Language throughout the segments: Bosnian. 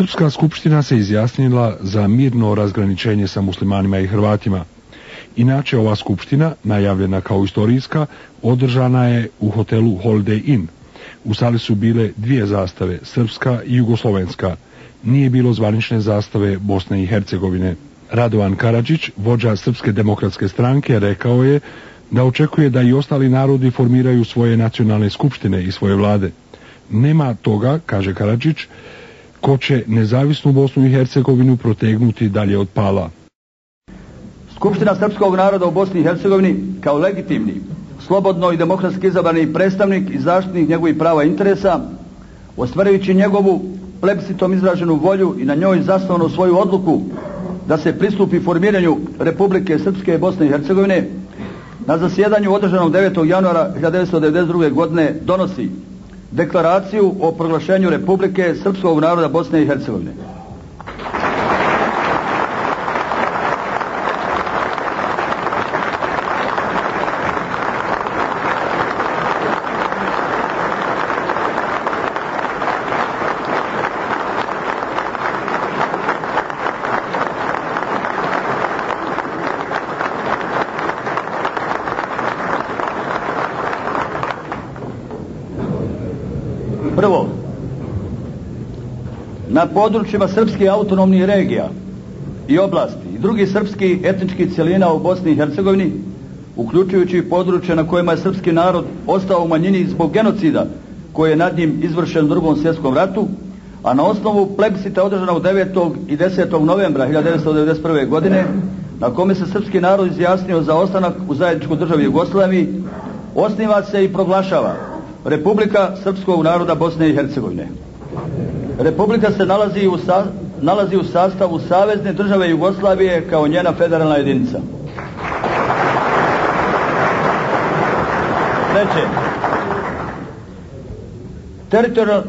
Srpska skupština se izjasnila za mirno razgraničenje sa muslimanima i Hrvatima. Inače, ova skupština, najavljena kao istorijska, održana je u hotelu Holiday Inn. U sali su bile dvije zastave, srpska i jugoslovenska. Nije bilo zvanične zastave Bosne i Hercegovine. Radovan Karadžić, vođa Srpske demokratske stranke, rekao je da očekuje da i ostali narodi formiraju svoje nacionalne skupštine i svoje vlade. Nema toga, kaže Karadžić, ko će nezavisnu Bosnu i Hercegovinu protegnuti dalje od pala. Skupština Srpskog naroda u Bosni i Hercegovini kao legitimni, slobodno i demokratski izabrani predstavnik i zaštitnik njegovih prava i interesa, ostvarajući njegovu plebiscitom izraženu volju i na njoj zasnovanu svoju odluku da se pristupi formiranju Republike Srpske i Bosne i Hercegovine, na zasjedanju održanom 9. januara 1992. godine donosi deklaraciju o proglašenju Republike Srpskog naroda Bosne i Hercegovine. Prvo, na područjima srpskih autonomnih regija i oblasti i drugih srpskih etničkih cijelina u Bosni i Hercegovini, uključujući područje na kojima je srpski narod ostao u manjini zbog genocida koji je nad njim izvršen u drugom svjetskom ratu, a na osnovu plebiscita održanog 9. i 10. novembra 1991. godine, na kome se srpski narod izjasnio za ostanak u zajedničkoj državi Jugoslaviji, osniva se i proglašava Republika Srpskog naroda Bosne i Hercegovine. Republika se nalazi u, sa, nalazi u sastavu Savezne države Jugoslavije kao njena federalna jedinica. Treće,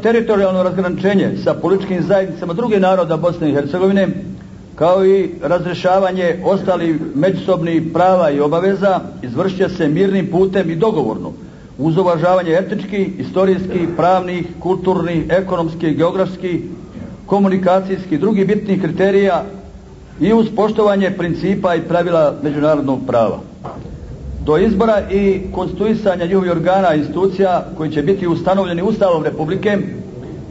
teritorijalno razgraničenje sa političkim zajednicama druge naroda Bosne i Hercegovine, kao i razrešavanje ostalih međusobnih prava i obaveza, izvršće se mirnim putem i dogovorno, uz uvažavanje etičkih, istorijskih, pravnih, kulturnih, ekonomskih, geografskih, komunikacijskih, drugih bitnih kriterija i uz poštovanje principa i pravila međunarodnog prava. Do izbora i konstituisanja njihovih organa i institucija koji će biti ustanovljeni Ustavom Republike,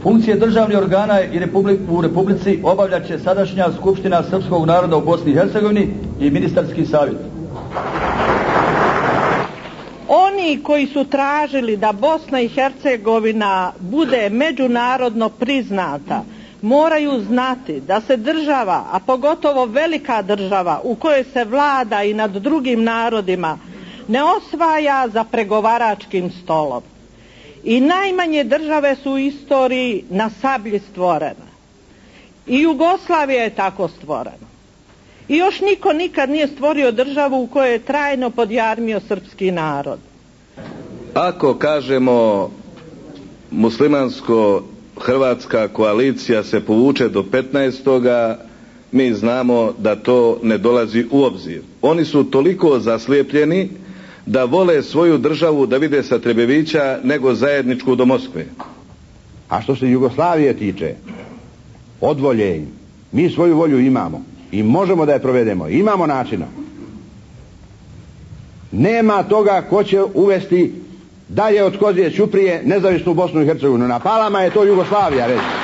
funkcije državnih organa i republik, u Republici obavljaće sadašnja Skupština Srpskog naroda u Bosni i Hercegovini i Ministarski savjet. Oni koji su tražili da Bosna i Hercegovina bude međunarodno priznata, moraju znati da se država, a pogotovo velika država u kojoj se vlada i nad drugim narodima, ne osvaja za pregovaračkim stolom. I najmanje države su u istoriji na sablji stvorene. I Jugoslavija je tako stvorena. I još niko nikad nije stvorio državu u kojoj je trajno podjarmio srpski narod. Ako kažemo muslimansko-hrvatska koalicija se povuče do 15. mi znamo da to ne dolazi u obzir. Oni su toliko zaslijepljeni da vole svoju državu da vide sa Trebevića nego zajedničku do Moskve. A što se Jugoslavije tiče, odvolje mi svoju volju imamo i možemo da je provedemo. Imamo načina. Nema toga ko će uvesti dalje od Kozije Ćuprije nezavisnu Bosnu i Hercegovinu. Na palama je to Jugoslavija, reći.